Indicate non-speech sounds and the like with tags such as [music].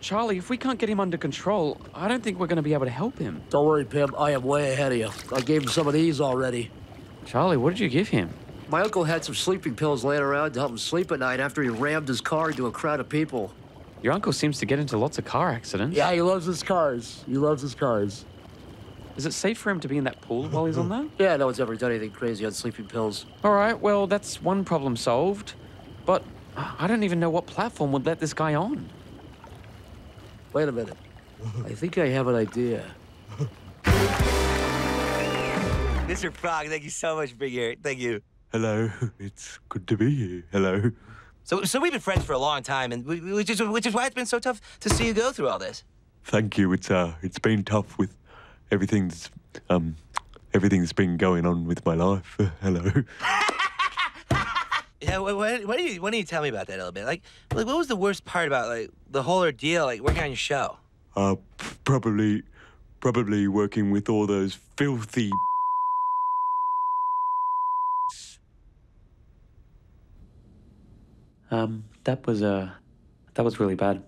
Charlie, if we can't get him under control, I don't think we're going to be able to help him. Don't worry, Pim. I am way ahead of you. I gave him some of these already. Charlie, what did you give him? My uncle had some sleeping pills laying around to help him sleep at night after he rammed his car into a crowd of people. Your uncle seems to get into lots of car accidents. Yeah, he loves his cars. He loves his cars. Is it safe for him to be in that pool while he's on that? [laughs] Yeah, no one's ever done anything crazy on sleeping pills. All right, well, that's one problem solved. But I don't even know what platform would let this guy on. Wait a minute. I think I have an idea. Mr. Frog, thank you so much for being here. Thank you. Hello, [laughs] it's good to be here. Hello. So, so we've been friends for a long time, and we, which is which is why it's been so tough to see you go through all this. Thank you. It's uh, it's been tough with everything that's um, everything's been going on with my life. [laughs] Hello. [laughs] Yeah, why, why, why, do you why don't you tell me about that a little bit? Like, like, what was the worst part about like the whole ordeal, like working on your show? Uh, probably, probably working with all those filthy. Um, that was, uh, that was really bad.